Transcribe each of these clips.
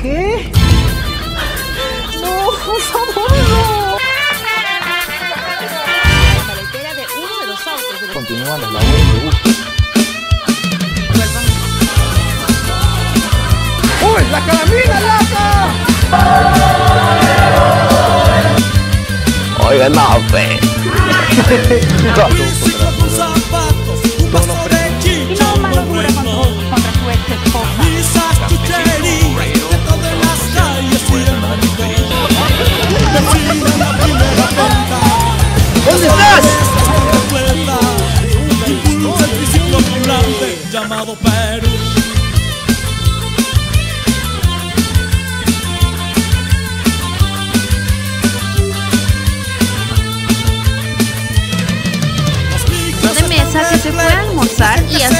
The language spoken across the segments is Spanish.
¿Qué? No, por no. Continúan las labores de gusto. ¡Uy, la carabina, loco! No. Pues. amado Perú. Mesa que se fue almorzar y a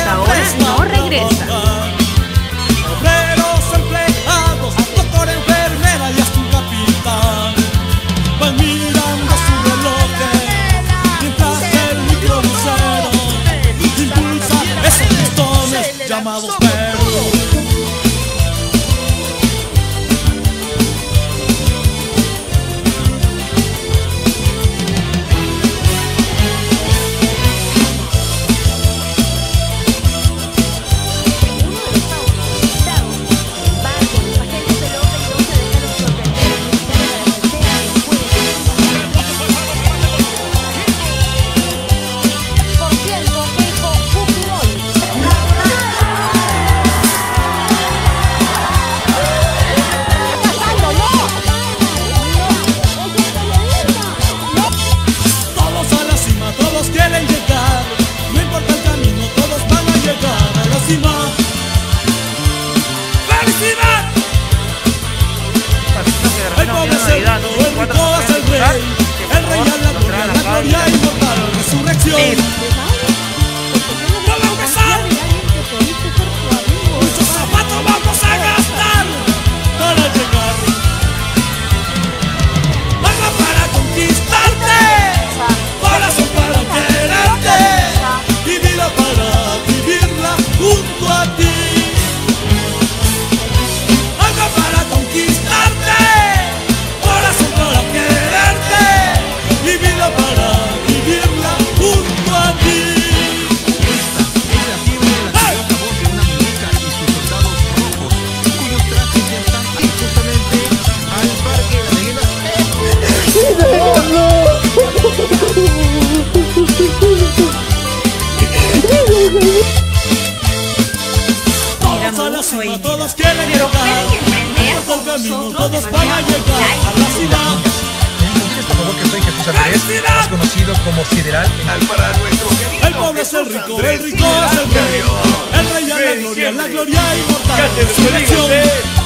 maluco. felicidad. a todos quieren Pero llegar. Por camino todos van a llegar a la ciudad. Que más conocido como Sideral para nuestro El pobre es el rico, el rico es el rey El rey a la gloria, la gloria inmortal